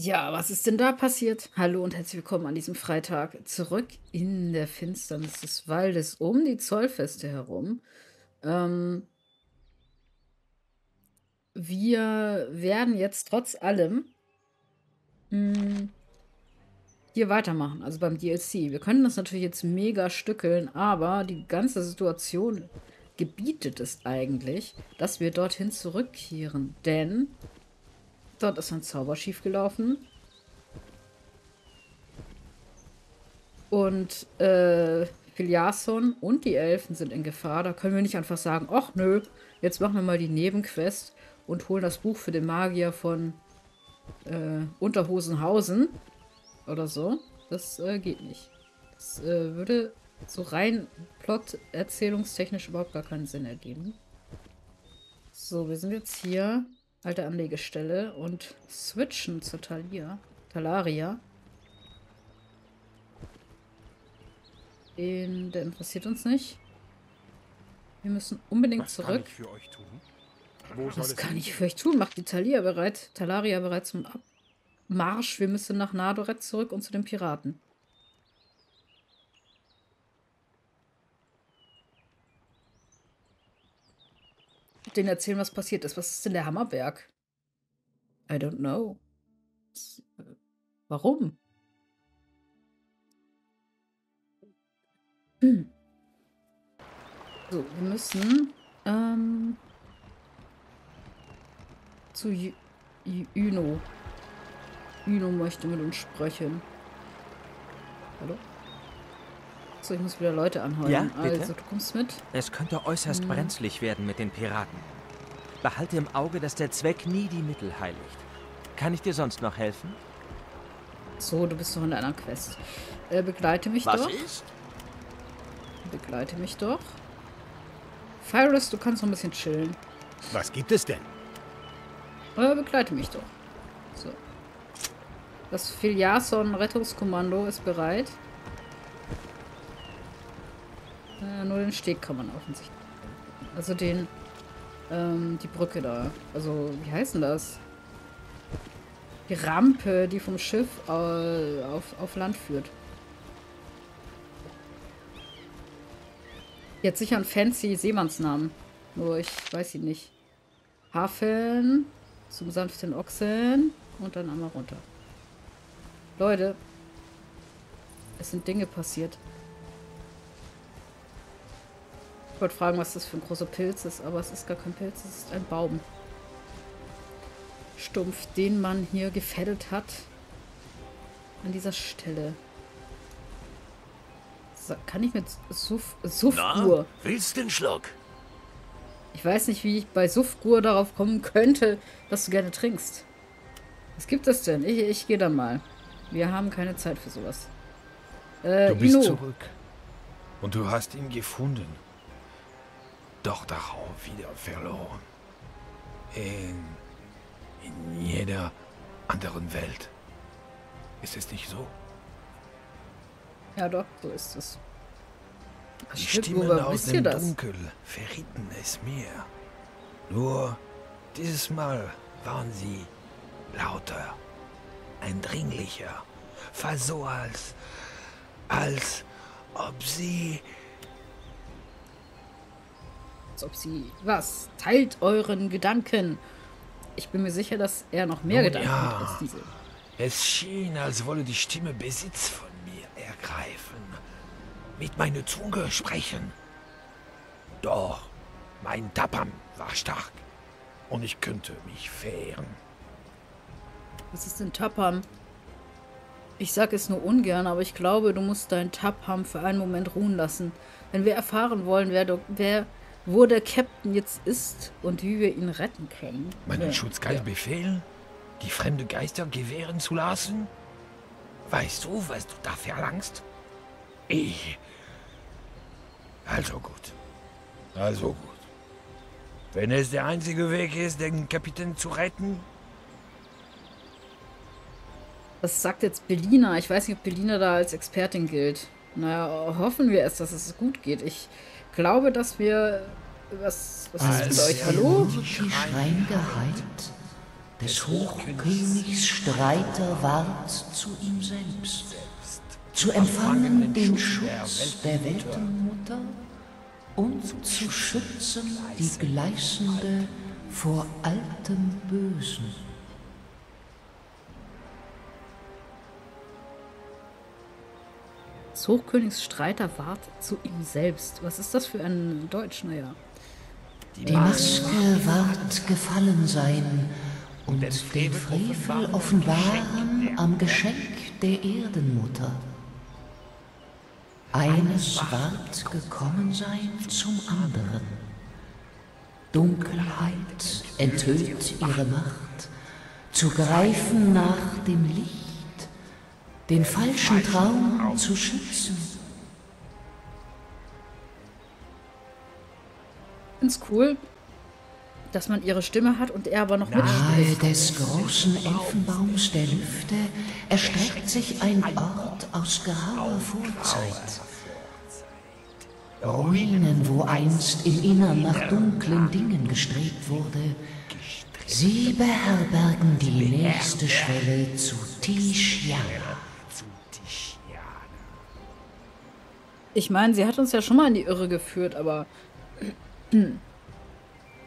Ja, was ist denn da passiert? Hallo und herzlich willkommen an diesem Freitag zurück in der Finsternis des Waldes um die Zollfeste herum. Ähm, wir werden jetzt trotz allem mh, hm, hier weitermachen, also beim DLC. Wir können das natürlich jetzt mega stückeln, aber die ganze Situation gebietet es eigentlich, dass wir dorthin zurückkehren, denn Dort ist ein Zauber schiefgelaufen. Und äh, Filiason und die Elfen sind in Gefahr. Da können wir nicht einfach sagen, ach nö, jetzt machen wir mal die Nebenquest und holen das Buch für den Magier von äh, Unterhosenhausen oder so. Das äh, geht nicht. Das äh, würde so rein plot-erzählungstechnisch überhaupt gar keinen Sinn ergeben. So, wir sind jetzt hier alte Anlegestelle und switchen zur Talia. Talaria. Den, der interessiert uns nicht. Wir müssen unbedingt Was zurück. Kann ich für euch tun? Wo Was kann ich für euch tun? Macht die Talia bereit, Talaria bereit zum Abmarsch. Wir müssen nach Nadoret zurück und zu den Piraten. Denen erzählen, was passiert ist. Was ist denn der Hammerberg? I don't know. Äh, warum? Hm. So, wir müssen ähm, zu J Juno. Juno möchte mit uns sprechen. Hallo? So, ich muss wieder Leute anheuern. Ja, bitte? Also, du kommst mit? Es könnte äußerst hm. brenzlig werden mit den Piraten. Behalte im Auge, dass der Zweck nie die Mittel heiligt. Kann ich dir sonst noch helfen? So, du bist noch in einer Quest. Äh, begleite mich Was doch. Was ist? Begleite mich doch. Fyrus, du kannst noch ein bisschen chillen. Was gibt es denn? Äh, begleite mich doch. So. Das Filiason-Rettungskommando ist bereit. Äh, nur den Steg kann man offensichtlich. Also den, ähm, die Brücke da. Also, wie heißt denn das? Die Rampe, die vom Schiff äh, auf, auf Land führt. Hat sicher einen fancy Seemannsnamen. Nur ich weiß ihn nicht. Hafen zum sanften Ochsen und dann einmal runter. Leute, es sind Dinge passiert. Ich wollte fragen, was das für ein großer Pilz ist, aber es ist gar kein Pilz, es ist ein Baum. Stumpf, den man hier gefällt hat. An dieser Stelle. So, kann ich mit Suff Suffgur... willst du den Schluck? Ich weiß nicht, wie ich bei Suffgur darauf kommen könnte, dass du gerne trinkst. Was gibt es denn? Ich, ich gehe dann mal. Wir haben keine Zeit für sowas. Äh, du bist Ino. zurück. Und du hast ihn gefunden doch darauf wieder verloren. In, in jeder anderen Welt. Ist es nicht so? Ja doch, so ist es. Die Stimmen aus dem Dunkel verrieten es mir. Nur dieses Mal waren sie lauter, eindringlicher, fast so als, als ob sie als ob sie. Was? Teilt euren Gedanken. Ich bin mir sicher, dass er noch mehr Nun Gedanken ja. hat als diese. Es schien, als wolle die Stimme Besitz von mir ergreifen. Mit meiner Zunge sprechen. Doch, mein Tappam war stark. Und ich könnte mich wehren. Was ist denn Tappam? Ich sag es nur ungern, aber ich glaube, du musst deinen Tapham für einen Moment ruhen lassen. Wenn wir erfahren wollen, wer, wer wo der Captain jetzt ist und wie wir ihn retten können. Meinen ja. Schutzgeist ja. befehlen, die fremde Geister gewähren zu lassen? Weißt du, was du da verlangst? Ich. Also gut. Also gut. Wenn es der einzige Weg ist, den Kapitän zu retten. Was sagt jetzt Belina? Ich weiß nicht, ob Belina da als Expertin gilt. Naja, hoffen wir es, dass es gut geht. Ich glaube, dass wir. Was, was ist mit euch? Hallo? Die Schrein geheilt. des Hochkönigs Streiter ward zu ihm selbst, zu empfangen den Schutz der Weltenmutter und zu schützen die Gleißende vor altem Bösen. Des Hochkönigs Streiter ward zu ihm selbst. Was ist das für ein Deutsch? Naja. Die Maske ward gefallen sein und den Frevel offenbaren am Geschenk der Erdenmutter. Eines ward gekommen sein zum anderen. Dunkelheit enthüllt ihre Macht, zu greifen nach dem Licht, den falschen Traum zu schützen. Find's cool, dass man ihre Stimme hat und er aber noch Nahe mitspricht. des großen Elfenbaums der Lüfte erstreckt sich ein Ort aus grauer Vorzeit. Ruinen, wo einst im Innern nach dunklen Dingen gestrebt wurde, sie beherbergen die nächste Schwelle zu Tishiana. Ich meine, sie hat uns ja schon mal in die Irre geführt, aber ähm,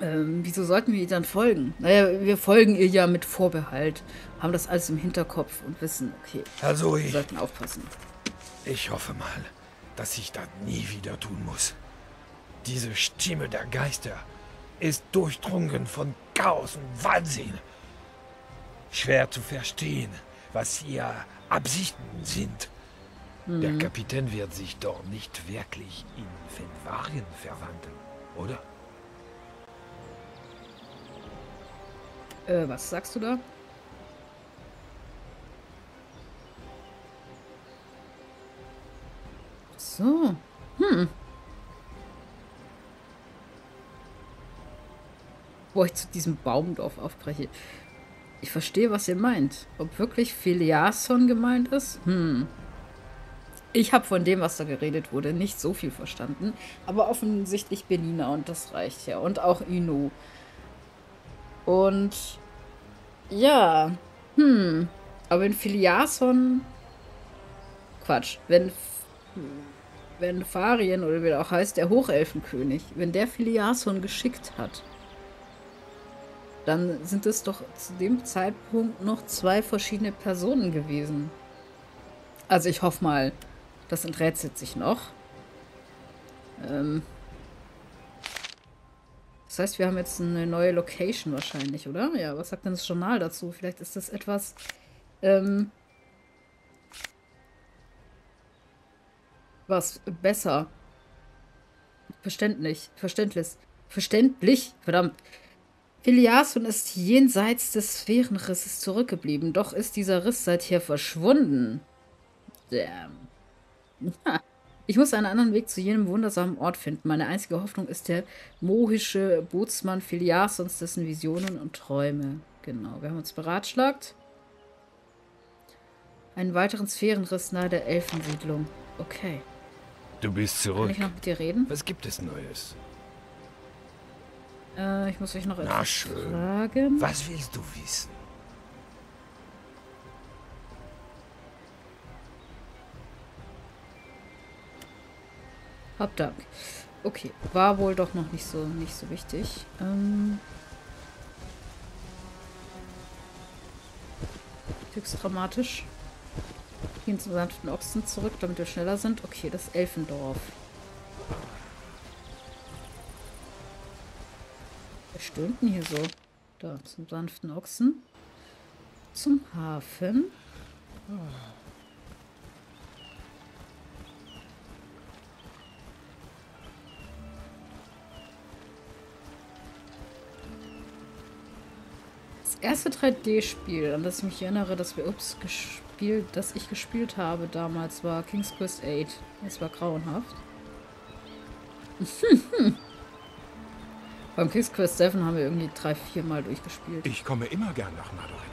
wieso sollten wir ihr dann folgen? Naja, wir folgen ihr ja mit Vorbehalt, haben das alles im Hinterkopf und wissen, okay, Also wir ich, sollten aufpassen. ich hoffe mal, dass ich das nie wieder tun muss. Diese Stimme der Geister ist durchdrungen von Chaos und Wahnsinn. Schwer zu verstehen, was ihre Absichten sind. Der Kapitän wird sich doch nicht wirklich in Fenvarien verwandeln, oder? Äh, was sagst du da? So. Hm. Wo ich zu diesem Baumdorf aufbreche. Ich verstehe, was ihr meint. Ob wirklich Philiason gemeint ist? Hm. Ich habe von dem, was da geredet wurde, nicht so viel verstanden. Aber offensichtlich Benina und das reicht ja. Und auch Inu. Und ja, hm. Aber wenn Philiason. Quatsch. Wenn. Wenn Farien oder wie er auch heißt, der Hochelfenkönig, wenn der Philiason geschickt hat, dann sind es doch zu dem Zeitpunkt noch zwei verschiedene Personen gewesen. Also ich hoffe mal, das enträtselt sich noch. Ähm. Das heißt, wir haben jetzt eine neue Location wahrscheinlich, oder? Ja, was sagt denn das Journal dazu? Vielleicht ist das etwas, ähm, was besser. Verständlich. Verständlich. Verständlich. Verdammt. Philiason ist jenseits des Sphärenrisses zurückgeblieben, doch ist dieser Riss seither verschwunden. Damn. Ich muss einen anderen Weg zu jenem wundersamen Ort finden. Meine einzige Hoffnung ist der mohische Bootsmann Philiasons, dessen Visionen und Träume. Genau, wir haben uns beratschlagt. Einen weiteren Sphärenriss nahe der Elfensiedlung. Okay. Du bist Kann zurück. ich noch mit dir reden? Was gibt es Neues? Äh, ich muss euch noch Na etwas schön. fragen. Was willst du wissen? Hab Dank. Okay, war wohl doch noch nicht so, nicht so wichtig. Ähm, höchst dramatisch. Gehen zum sanften Ochsen zurück, damit wir schneller sind. Okay, das Elfendorf. Wer stöhnt denn hier so? Da, zum sanften Ochsen. Zum Hafen. Das erste 3D-Spiel, an das ich mich erinnere, dass wir ups gespielt, dass ich gespielt habe damals, war King's Quest 8. Das war grauenhaft. Beim King's Quest 7 haben wir irgendwie drei, vier Mal durchgespielt. Ich komme immer gern nach Nadorit.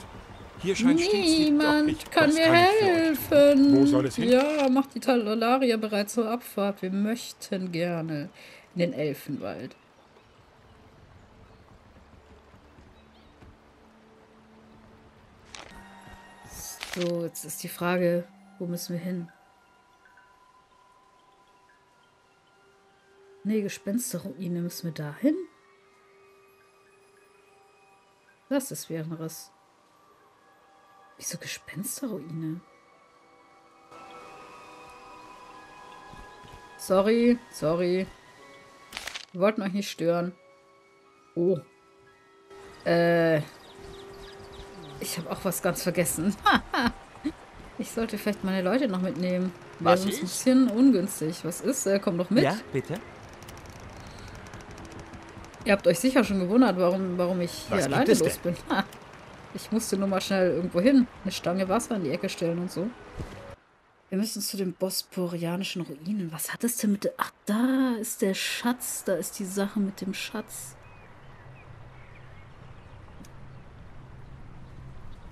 Hier scheint stets. Niemand ich- kann das mir kann helfen. Wo soll es hin? Ja, macht die Talalaria bereit zur Abfahrt. Wir möchten gerne in den Elfenwald. So, jetzt ist die Frage, wo müssen wir hin? Nee, Gespensterruine müssen wir da hin. Das ist Wärenriss. Wieso Gespensterruine? Sorry, sorry. Wir wollten euch nicht stören. Oh. Äh. Ich habe auch was ganz vergessen. ich sollte vielleicht meine Leute noch mitnehmen. Wäre sonst ein bisschen ungünstig. Was ist? Äh, komm doch mit. Ja, bitte. Ihr habt euch sicher schon gewundert, warum, warum ich hier Was alleine los bin. Ich musste nur mal schnell irgendwo hin. Eine Stange Wasser in die Ecke stellen und so. Wir müssen zu den bosporianischen Ruinen. Was hat es denn mit... der- Ach, da ist der Schatz. Da ist die Sache mit dem Schatz.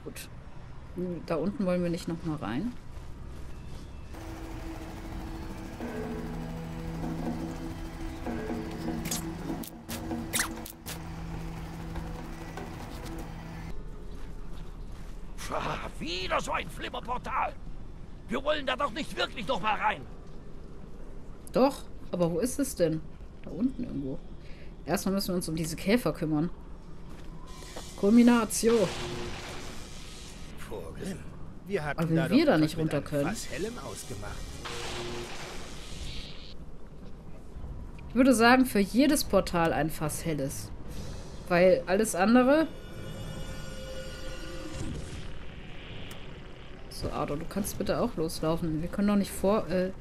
Gut. Hm, Da unten wollen wir nicht noch mal rein. Ah, wieder so ein Flimmerportal. Wir wollen da doch nicht wirklich noch mal rein. Doch, aber wo ist es denn? Da unten irgendwo. Erstmal müssen wir uns um diese Käfer kümmern. Kulminatio. Vogel. Wir hatten Aber wenn da wir da nicht runter können? Hellem ausgemacht. Ich würde sagen, für jedes Portal ein Fass helles. Weil alles andere. So, Ardo, du kannst bitte auch loslaufen. Wir können doch nicht vor. Äh,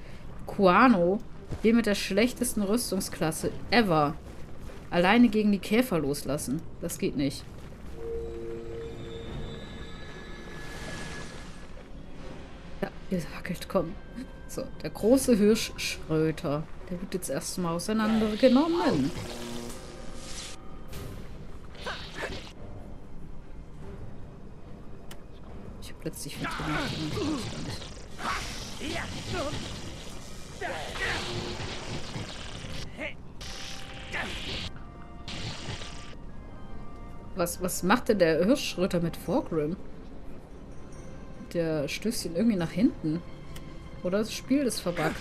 Kuano, den mit der schlechtesten Rüstungsklasse ever, alleine gegen die Käfer loslassen. Das geht nicht. Ihr wackelt, komm. So, der große Hirsch Schröter. Der wird jetzt erstmal auseinandergenommen. Ich habe letztlich viel gemacht. Was, was macht denn der Hirschschröter mit Vorgrim? Der stößt ihn irgendwie nach hinten. Oder das Spiel ist verbuggt.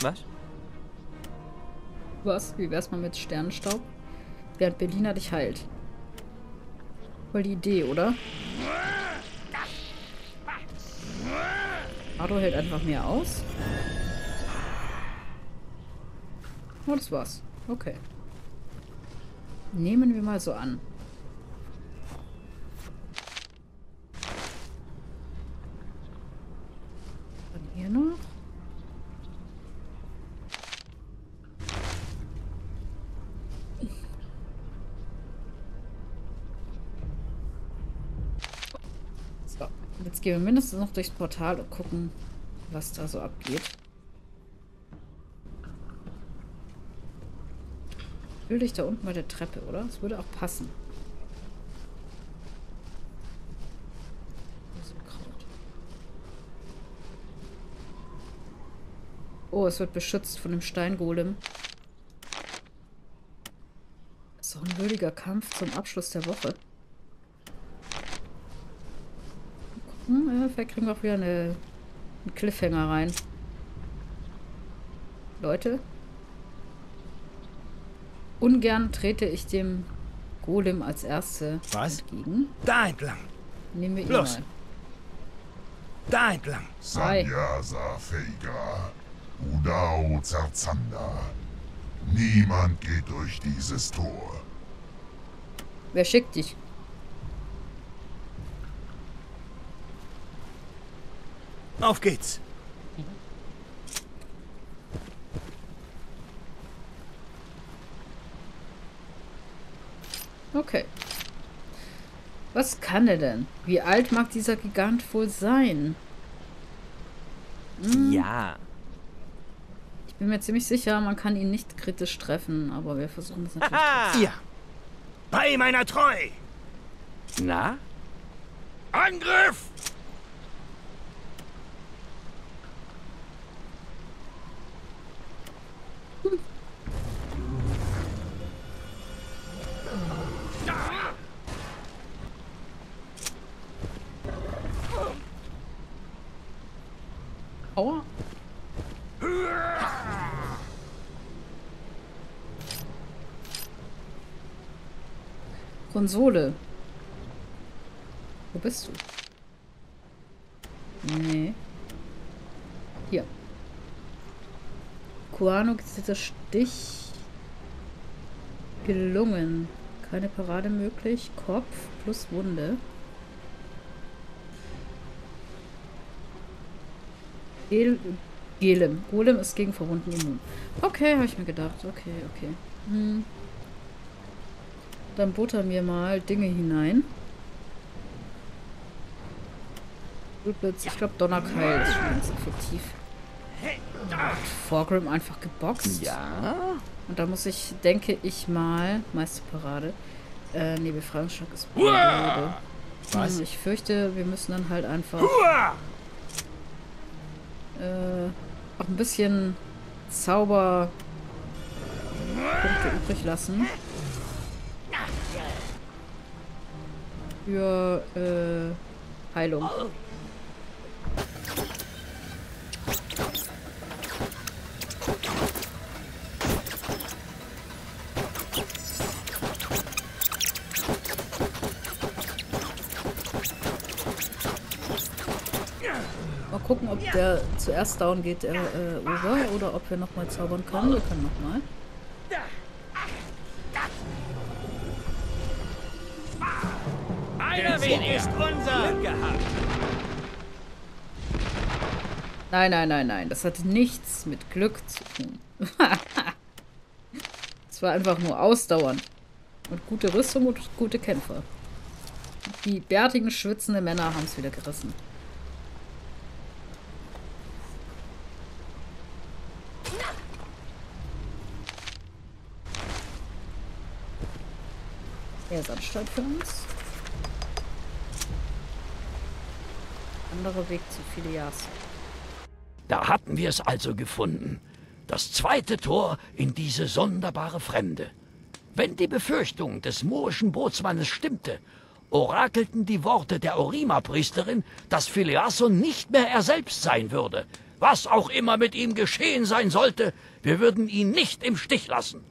Was? Was? Wie wär's mal mit Sternenstaub? Während Berliner dich heilt. Voll die Idee, oder? Ardo hält einfach mehr aus. Oh, das war's. Okay. Nehmen wir mal so an. Dann hier noch. So, jetzt gehen wir mindestens noch durchs Portal und gucken, was da so abgeht. Will dich da unten bei der Treppe, oder? Das würde auch passen. Oh, es wird beschützt von dem Steingolem. So ein würdiger Kampf zum Abschluss der Woche. Hm, ja, vielleicht kriegen wir auch wieder eine, einen Cliffhanger rein. Leute. Ungern trete ich dem Golem als Erste Was? entgegen. Da entlang. Nehmen wir ihn Los. mal. Da entlang. Sanyasa Feiga, Udao Zarzanda. Niemand geht durch dieses Tor. Wer schickt dich? Auf geht's. Okay. Was kann er denn? Wie alt mag dieser Gigant wohl sein? Ja. Ich bin mir ziemlich sicher, man kann ihn nicht kritisch treffen, aber wir versuchen das natürlich. Ah. Ihr. Bei meiner Treu. Na? Angriff! Aua. Konsole. Wo bist du? Nee. Hier. Kuano gezielter Stich. Gelungen. Keine Parade möglich. Kopf plus Wunde. Gel Gelem. Golem ist gegen Verwunden immun. Okay, habe ich mir gedacht. Okay, okay. Hm. Dann butter mir mal Dinge hinein. Blutblitz. Ich glaube, Donnerkeil ist schon ganz effektiv. Vorgrim einfach geboxt. Ja? Und da muss ich, denke ich mal, Meisterparade. Äh, nee, Befreiungsschlag ist Parade. Was? Ich fürchte, wir müssen dann halt einfach äh, auch ein bisschen Zauber Punkte übrig lassen. Für äh, Heilung. Mal gucken, ob der zuerst down geht, der äh, Uwe, oder ob wir nochmal zaubern können. Wir können nochmal. Einer weniger. ist unser. Nein, nein, nein, nein. Das hat nichts mit Glück zu tun. Es war einfach nur ausdauernd. Und gute Rüstung und gute Kämpfer. Die bärtigen, schwitzenden Männer haben es wieder gerissen. Er ist Anstalt für uns. Anderer Weg zu Filias. Da hatten wir es also gefunden. Das zweite Tor in diese sonderbare Fremde. Wenn die Befürchtung des moorischen Bootsmannes stimmte, orakelten die Worte der Orima-Priesterin, dass Phileason nicht mehr er selbst sein würde. Was auch immer mit ihm geschehen sein sollte, wir würden ihn nicht im Stich lassen.